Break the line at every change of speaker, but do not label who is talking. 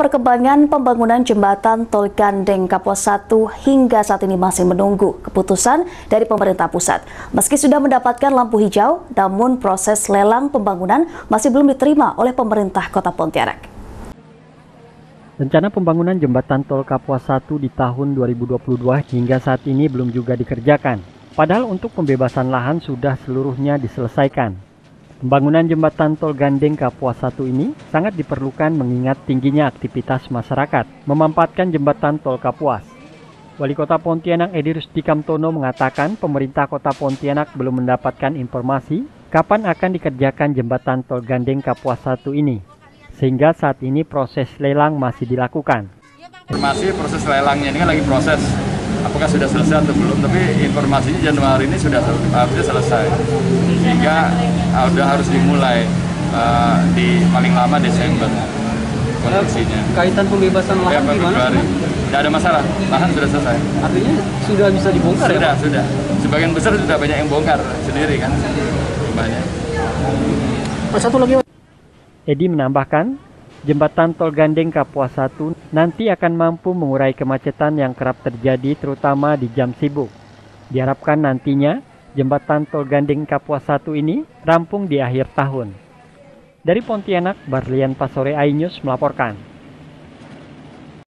Perkembangan pembangunan jembatan Tol Gandeng Kapuas 1 hingga saat ini masih menunggu keputusan dari pemerintah pusat. Meski sudah mendapatkan lampu hijau, namun proses lelang pembangunan masih belum diterima oleh pemerintah Kota Pontianak.
Rencana pembangunan jembatan Tol Kapuas 1 di tahun 2022 hingga saat ini belum juga dikerjakan. Padahal untuk pembebasan lahan sudah seluruhnya diselesaikan. Pembangunan jembatan tol Gandeng Kapuas 1 ini sangat diperlukan mengingat tingginya aktivitas masyarakat memampatkan jembatan tol Kapuas. Wali Kota Pontianak Edi Rusdi Kamtono mengatakan pemerintah Kota Pontianak belum mendapatkan informasi kapan akan dikerjakan jembatan tol Gandeng Kapuas 1 ini. Sehingga saat ini proses lelang masih dilakukan.
Masih proses lelangnya ini kan lagi proses apakah sudah selesai atau belum tapi informasinya Januari ini sudah harusnya selesai sehingga sudah harus dimulai uh, di paling lama Desember konstruksinya
kaitan pembebasan lahan ya, gimana?
Tidak ada masalah, lahan sudah selesai.
Artinya sudah bisa dibongkar
sudah,
ya?
Sudah, sudah. Sebagian besar sudah banyak yang bongkar sendiri kan. Banyak.
Satu lagi. Edi menambahkan, Jembatan Tol Gandeng Kapuas 1 nanti akan mampu mengurai kemacetan yang kerap terjadi terutama di jam sibuk. Diharapkan nantinya jembatan Tol Gandeng Kapuas 1 ini rampung di akhir tahun. Dari Pontianak, Barlian Pasore Ainews melaporkan.